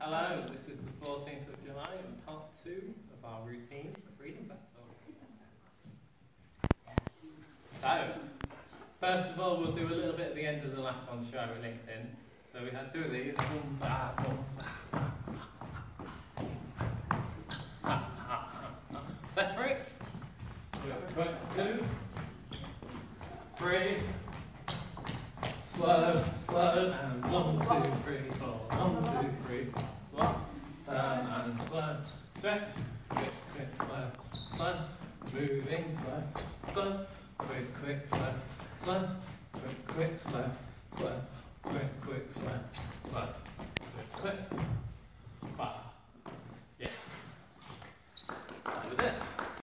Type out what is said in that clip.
Hello, this is the 14th of July and part two of our routine for Freedom Festival. So, first of all, we'll do a little bit at the end of the last one show how it links in. So we had two of these. Boom, ba, boom, ba. Ha, ha, ha, ha. Separate. Two, three, slow, slow, and one, two, three, four. One, two, three, one, turn and slow, stretch, quick, quick, slow, slow, moving, slow, slow, quick, quick, slow, slow, quick, quick, slow, slow, quick, quick, slow, slow, quick, quick, bah. Yeah. That was it.